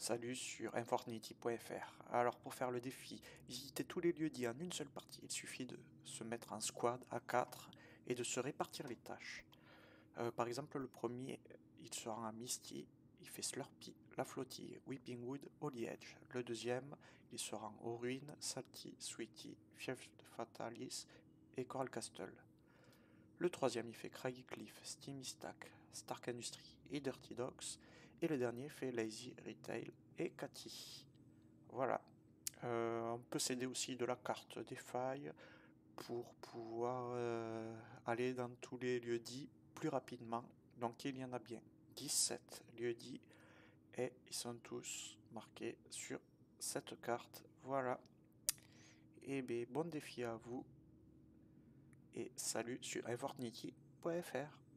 Salut sur infornity.fr. Alors pour faire le défi, visiter tous les lieux dits en une seule partie, il suffit de se mettre en squad à 4 et de se répartir les tâches. Euh, par exemple le premier, il sera à Misty, il fait Slurpee, La Flottille, Weeping Wood, Holy Edge. Le deuxième, il sera aux ruines, Salty, Sweetie, Fief de Fatalis et Coral Castle. Le troisième, il fait Craggy Cliff, Steamy Stack, Stark Industry et Dirty Dogs. Et le dernier fait Lazy Retail et Cathy. Voilà. Euh, on peut s'aider aussi de la carte des failles pour pouvoir euh, aller dans tous les lieux dits plus rapidement. Donc il y en a bien 17 lieux dits et ils sont tous marqués sur cette carte. Voilà. Et bien, bon défi à vous et salut sur Evornity.fr.